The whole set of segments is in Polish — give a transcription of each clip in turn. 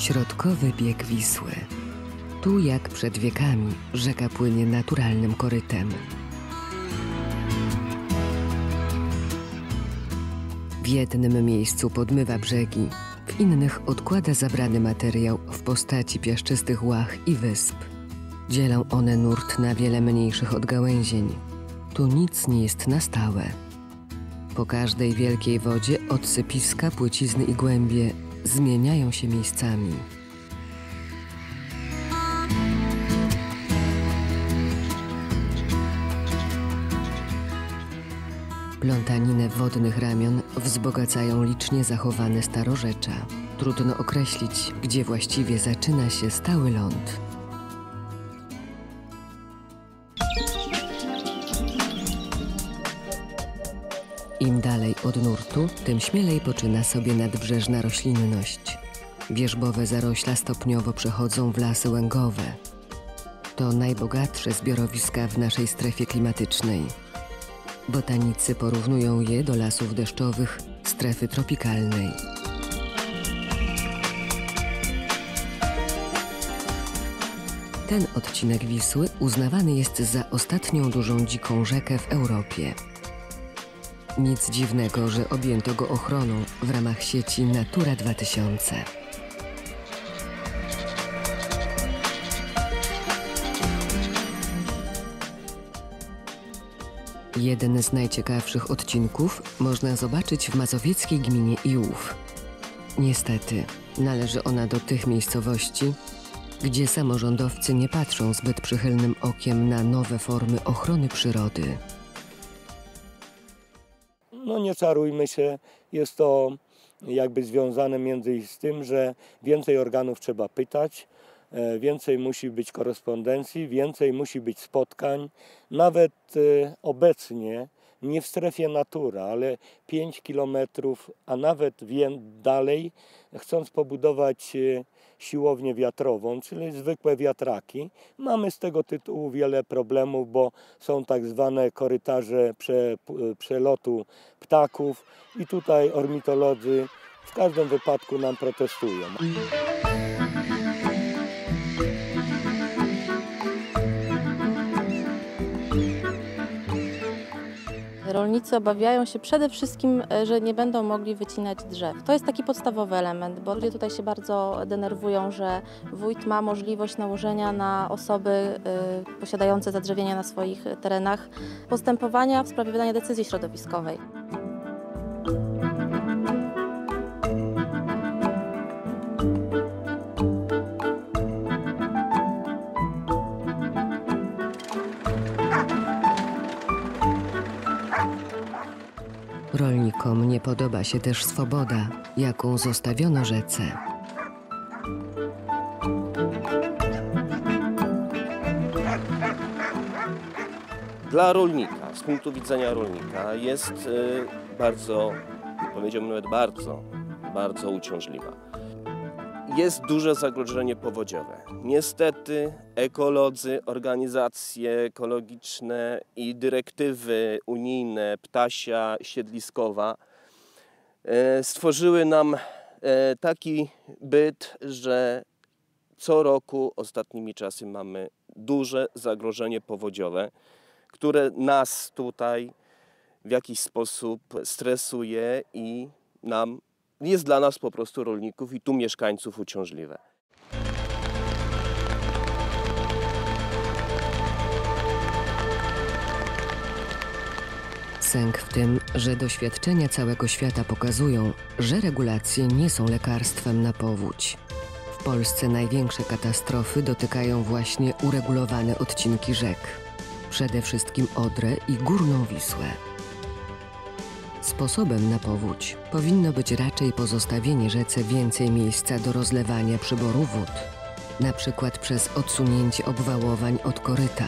Środkowy bieg Wisły. Tu, jak przed wiekami, rzeka płynie naturalnym korytem. W jednym miejscu podmywa brzegi, w innych odkłada zabrany materiał w postaci piaszczystych łach i wysp. Dzielą one nurt na wiele mniejszych odgałęzień. Tu nic nie jest na stałe. Po każdej wielkiej wodzie odsypiska, płycizny i głębie zmieniają się miejscami. Plątaninę wodnych ramion wzbogacają licznie zachowane starorzecza. Trudno określić, gdzie właściwie zaczyna się stały ląd. Im dalej od nurtu, tym śmielej poczyna sobie nadbrzeżna roślinność. Wierzbowe zarośla stopniowo przechodzą w lasy łęgowe. To najbogatsze zbiorowiska w naszej strefie klimatycznej. Botanicy porównują je do lasów deszczowych strefy tropikalnej. Ten odcinek Wisły uznawany jest za ostatnią dużą dziką rzekę w Europie. Nic dziwnego, że objęto go ochroną w ramach sieci Natura 2000. Jeden z najciekawszych odcinków można zobaczyć w mazowieckiej gminie Iłów. Niestety, należy ona do tych miejscowości, gdzie samorządowcy nie patrzą zbyt przychylnym okiem na nowe formy ochrony przyrody. No nie czarujmy się, jest to jakby związane między innymi z tym, że więcej organów trzeba pytać, e, więcej musi być korespondencji, więcej musi być spotkań. Nawet e, obecnie, nie w strefie natura, ale 5 kilometrów, a nawet dalej, chcąc pobudować e, siłownię wiatrową, czyli zwykłe wiatraki. Mamy z tego tytułu wiele problemów, bo są tak zwane korytarze prze, przelotu ptaków i tutaj ornitolodzy w każdym wypadku nam protestują. Rolnicy obawiają się przede wszystkim, e, że nie będą mogli wycinać drzew. To jest taki podstawowy element, bo ludzie tutaj się bardzo denerwują, że wójt ma możliwość nałożenia na osoby y, posiadające zadrzewienia na swoich terenach postępowania w sprawie wydania decyzji środowiskowej. Rolnikom nie podoba się też swoboda, jaką zostawiono rzece. Dla rolnika, z punktu widzenia rolnika, jest y, bardzo, powiedziałbym nawet bardzo, bardzo uciążliwa jest duże zagrożenie powodziowe. Niestety ekolodzy, organizacje ekologiczne i dyrektywy unijne, ptasia, siedliskowa e, stworzyły nam e, taki byt, że co roku ostatnimi czasy mamy duże zagrożenie powodziowe, które nas tutaj w jakiś sposób stresuje i nam jest dla nas po prostu rolników i tu mieszkańców uciążliwe. Sęk w tym, że doświadczenia całego świata pokazują, że regulacje nie są lekarstwem na powódź. W Polsce największe katastrofy dotykają właśnie uregulowane odcinki rzek, przede wszystkim Odrę i Górną Wisłę. Sposobem na powódź powinno być raczej pozostawienie rzece więcej miejsca do rozlewania przyboru wód, na przykład przez odsunięcie obwałowań od koryta.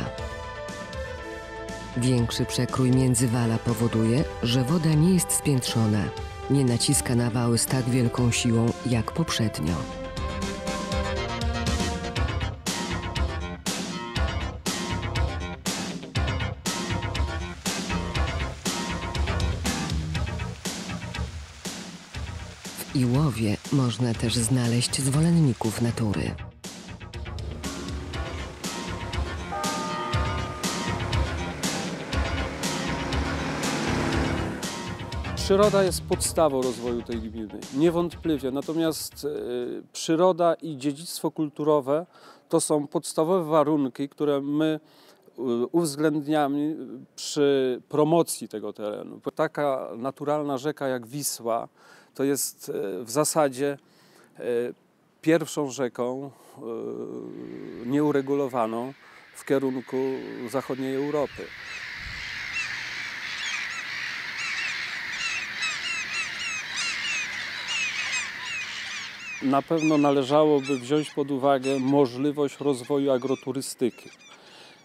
Większy przekrój międzywala powoduje, że woda nie jest spiętrzona, nie naciska na wały z tak wielką siłą jak poprzednio. I łowie można też znaleźć zwolenników natury. Przyroda jest podstawą rozwoju tej gminy, niewątpliwie. Natomiast e, przyroda i dziedzictwo kulturowe to są podstawowe warunki, które my e, uwzględniamy przy promocji tego terenu. Taka naturalna rzeka jak Wisła to jest e, w zasadzie e, pierwszą rzeką e, nieuregulowaną w kierunku zachodniej Europy. Na pewno należałoby wziąć pod uwagę możliwość rozwoju agroturystyki.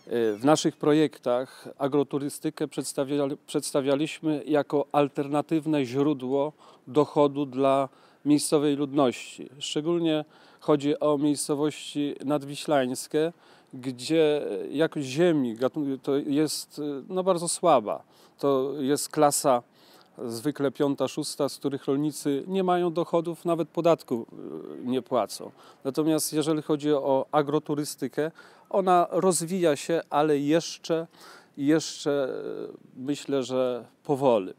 W naszych projektach agroturystykę przedstawiali, przedstawialiśmy jako alternatywne źródło dochodu dla miejscowej ludności. Szczególnie chodzi o miejscowości nadwiślańskie, gdzie jakość ziemi to jest no, bardzo słaba. To jest klasa zwykle piąta, szósta, z których rolnicy nie mają dochodów, nawet podatku y, nie płacą. Natomiast jeżeli chodzi o agroturystykę, ona rozwija się, ale jeszcze, jeszcze y, myślę, że powoli.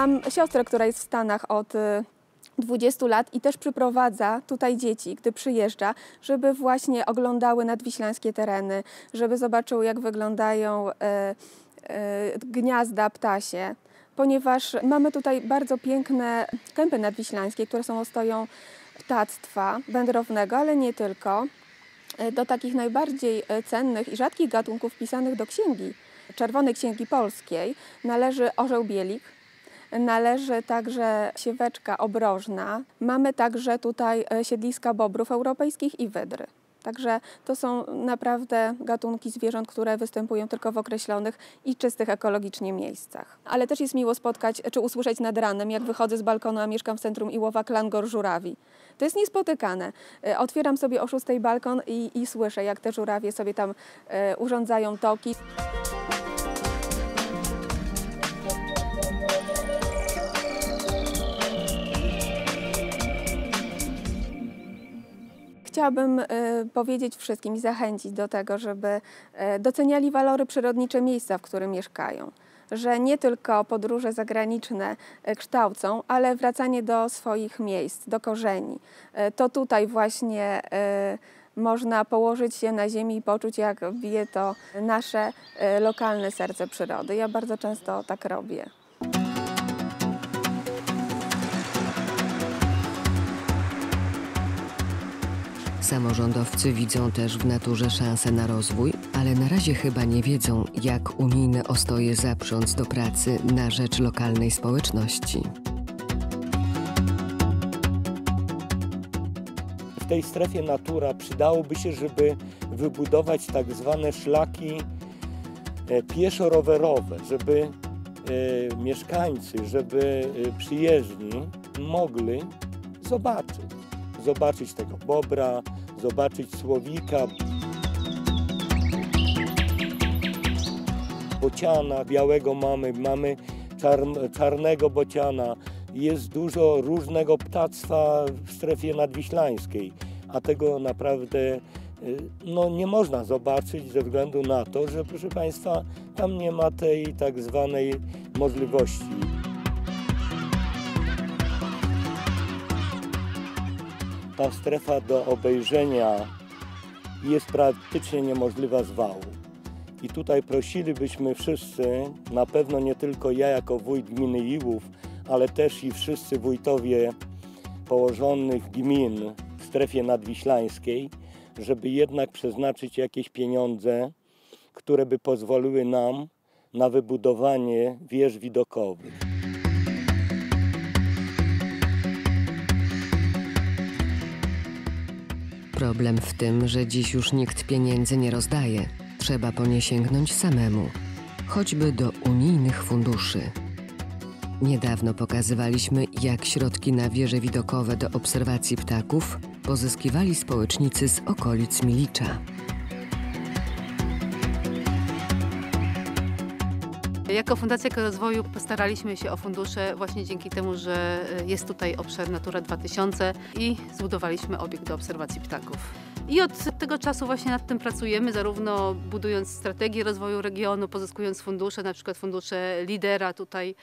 Mam siostrę, która jest w Stanach od y, 20 lat i też przyprowadza tutaj dzieci, gdy przyjeżdża, żeby właśnie oglądały nadwiślańskie tereny, żeby zobaczyły, jak wyglądają y, y, gniazda ptasie. Ponieważ mamy tutaj bardzo piękne kępy nadwiślańskie, które są ostoją ptactwa wędrownego, ale nie tylko. Y, Do takich najbardziej y, cennych i rzadkich gatunków wpisanych do księgi, Czerwonej Księgi Polskiej, należy orzeł bielik, Należy także sieweczka obrożna. Mamy także tutaj e, siedliska bobrów europejskich i wydry. Także to są naprawdę gatunki zwierząt, które występują tylko w określonych i czystych ekologicznie miejscach. Ale też jest miło spotkać czy usłyszeć nad ranem, jak wychodzę z balkonu, a mieszkam w centrum Iłowa, klangor żurawi. To jest niespotykane. E, Otwieram sobie o 6 balkon i, i słyszę, jak te żurawie sobie tam e, urządzają toki. Chciałabym e, powiedzieć wszystkim i zachęcić do tego, żeby e, doceniali walory przyrodnicze miejsca, w którym mieszkają. Że nie tylko podróże zagraniczne e, kształcą, ale wracanie do swoich miejsc, do korzeni. To tutaj właśnie można położyć się na ziemi i poczuć, jak bije to nasze lokalne serce przyrody. Ja bardzo często tak robię. Samorządowcy widzą też w naturze szansę na rozwój, ale na razie chyba nie wiedzą, jak unijne ostoje zaprząc do pracy na rzecz lokalnej społeczności. W tej strefie natura przydałoby się, żeby wybudować tak zwane szlaki e, pieszo-rowerowe, żeby e, mieszkańcy, żeby e, przyjezdni mogli zobaczyć. Zobaczyć tego bobra, zobaczyć słowika, bociana białego mamy, mamy czarn- czarnego bociana. Jest dużo różnego ptactwa w strefie nadwiślańskiej, a tego naprawdę y, no, nie można zobaczyć ze względu na to, że proszę Państwa, tam nie ma tej tak zwanej możliwości. Ta strefa do obejrzenia jest praktycznie niemożliwa z wału. I tutaj prosilibyśmy wszyscy, na pewno nie tylko ja jako wójt gminy Iłów, ale też i wszyscy wójtowie położonych gmin w strefie nadwiślańskiej, żeby jednak przeznaczyć jakieś pieniądze, które by pozwoliły nam na wybudowanie wież widokowych. Problem w tym, że dziś już nikt pieniędzy nie rozdaje. trzeba po nie sięgnąć samemu, choćby do unijnych funduszy. Niedawno pokazywaliśmy, jak środki na wieże widokowe do obserwacji ptaków pozyskiwali społecznicy z okolic Milicza. Jako Fundacja Ekorozwoju postaraliśmy się o fundusze właśnie dzięki temu, że e, jest tutaj obszar Natura 2000 i zbudowaliśmy obiekt do obserwacji ptaków. I od tego czasu właśnie nad tym pracujemy, zarówno budując strategię rozwoju regionu, pozyskując fundusze, na przykład fundusze lidera tutaj,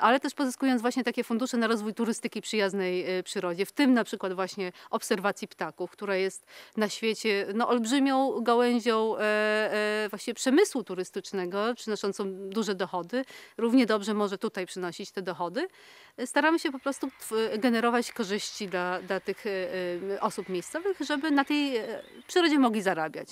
ale też pozyskując właśnie takie fundusze na rozwój turystyki przyjaznej e, przyrodzie, w tym na przykład właśnie obserwacji ptaków, która jest na świecie no, olbrzymią gałęzią e, e, właśnie przemysłu turystycznego, przynoszącą duże dochody. Równie dobrze może tutaj przynosić te dochody. Staramy się po prostu generować korzyści dla, dla tych e, e, osób miejscowych, żeby na tej e, przyrodzie mogli zarabiać.